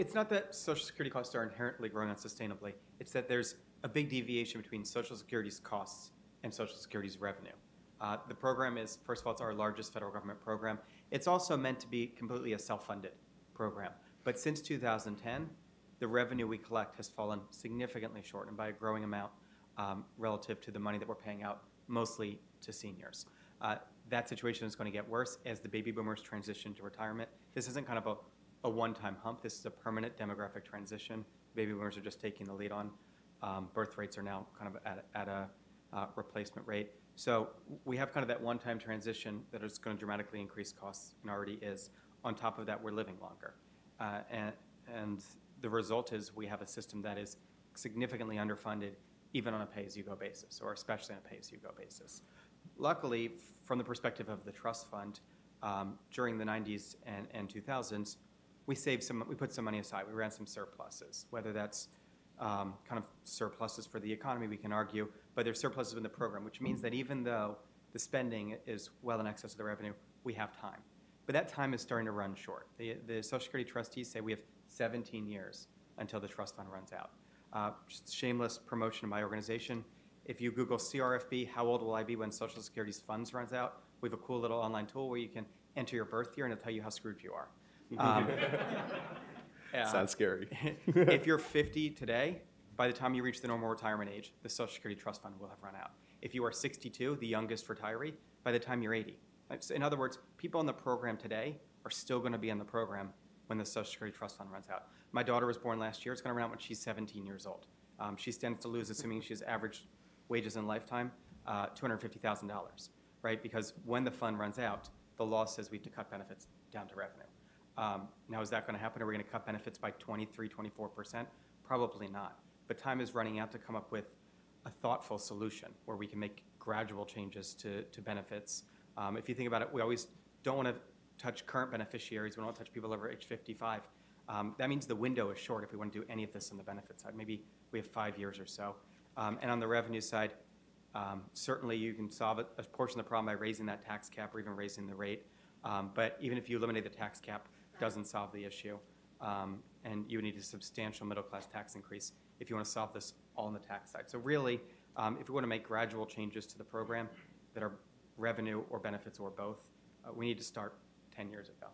It's not that Social Security costs are inherently growing unsustainably. It's that there's a big deviation between Social Security's costs and Social Security's revenue. Uh, the program is, first of all, it's our largest federal government program. It's also meant to be completely a self-funded program. But since 2010, the revenue we collect has fallen significantly short and by a growing amount um, relative to the money that we're paying out, mostly to seniors. Uh, that situation is going to get worse as the baby boomers transition to retirement. This isn't kind of a, a one-time hump. This is a permanent demographic transition. Baby boomers are just taking the lead on. Um, birth rates are now kind of at, at a uh, replacement rate. So we have kind of that one-time transition that is going to dramatically increase costs and already is. On top of that, we're living longer. Uh, and, and the result is we have a system that is significantly underfunded even on a pay-as-you-go basis, or especially on a pay-as-you-go basis. Luckily, from the perspective of the trust fund, um, during the 90s and, and 2000s, we saved some, we put some money aside. We ran some surpluses, whether that's um, kind of surpluses for the economy, we can argue, but there's surpluses in the program, which means that even though the spending is well in excess of the revenue, we have time. But that time is starting to run short. The, the Social Security trustees say we have 17 years until the trust fund runs out. Uh, shameless promotion of my organization. If you Google CRFB, how old will I be when Social Security's funds runs out? We have a cool little online tool where you can enter your birth year and it'll tell you how screwed you are. Um, yeah. Sounds scary. if you're 50 today, by the time you reach the normal retirement age, the Social Security Trust Fund will have run out. If you are 62, the youngest retiree, by the time you're 80. In other words, people in the program today are still going to be in the program when the Social Security Trust Fund runs out. My daughter was born last year. It's going to run out when she's 17 years old. Um, she stands to lose, assuming she's average wages in lifetime, uh, $250,000, right? Because when the fund runs out, the law says we have to cut benefits down to revenue. Um, now, is that going to happen? Are we going to cut benefits by 23, 24%? Probably not. But time is running out to come up with a thoughtful solution where we can make gradual changes to, to benefits. Um, if you think about it, we always don't want to touch current beneficiaries. We don't want to touch people over age 55. Um, that means the window is short if we want to do any of this on the benefit side. Maybe we have five years or so. Um, and on the revenue side, um, certainly you can solve a, a portion of the problem by raising that tax cap or even raising the rate. Um, but even if you eliminate the tax cap, doesn't solve the issue. Um, and you would need a substantial middle class tax increase if you want to solve this all on the tax side. So, really, um, if we want to make gradual changes to the program that are revenue or benefits or both, uh, we need to start 10 years ago.